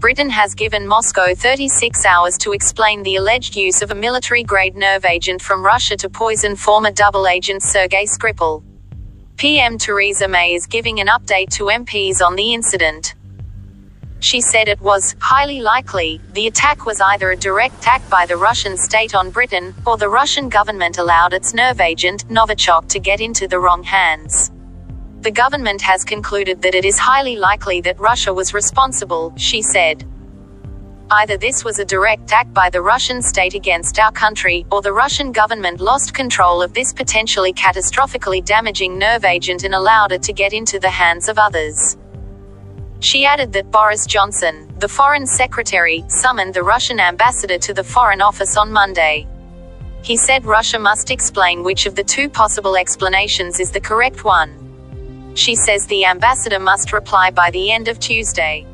Britain has given Moscow 36 hours to explain the alleged use of a military grade nerve agent from Russia to poison former double agent Sergei Skripal. PM Theresa May is giving an update to MPs on the incident. She said it was highly likely the attack was either a direct attack by the Russian state on Britain, or the Russian government allowed its nerve agent, Novichok, to get into the wrong hands. The government has concluded that it is highly likely that Russia was responsible, she said. Either this was a direct act by the Russian state against our country, or the Russian government lost control of this potentially catastrophically damaging nerve agent and allowed it to get into the hands of others. She added that Boris Johnson, the foreign secretary, summoned the Russian ambassador to the Foreign Office on Monday. He said Russia must explain which of the two possible explanations is the correct one. She says the ambassador must reply by the end of Tuesday.